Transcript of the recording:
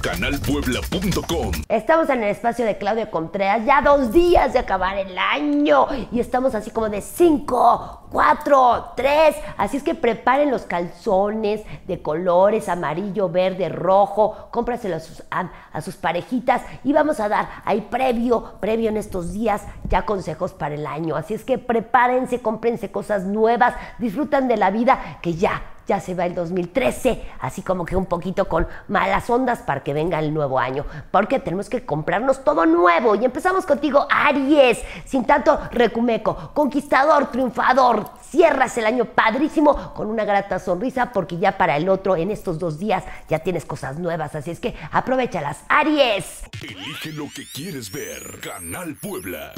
canalpuebla.com. Estamos en el espacio de Claudia Contreras, ya dos días de acabar el año y estamos así como de cinco, cuatro, tres. Así es que preparen los calzones de colores amarillo, verde, rojo, cómpraselos a sus, a, a sus parejitas y vamos a dar ahí previo, previo en estos días ya consejos para el año. Así es que prepárense, cómprense cosas nuevas, disfrutan de la vida que ya ya se va el 2013, así como que un poquito con malas ondas para que venga el nuevo año, porque tenemos que comprarnos todo nuevo. Y empezamos contigo, Aries, sin tanto recumeco, conquistador, triunfador, cierras el año padrísimo con una grata sonrisa, porque ya para el otro, en estos dos días, ya tienes cosas nuevas, así es que aprovechalas, Aries. Elige lo que quieres ver. Canal Puebla.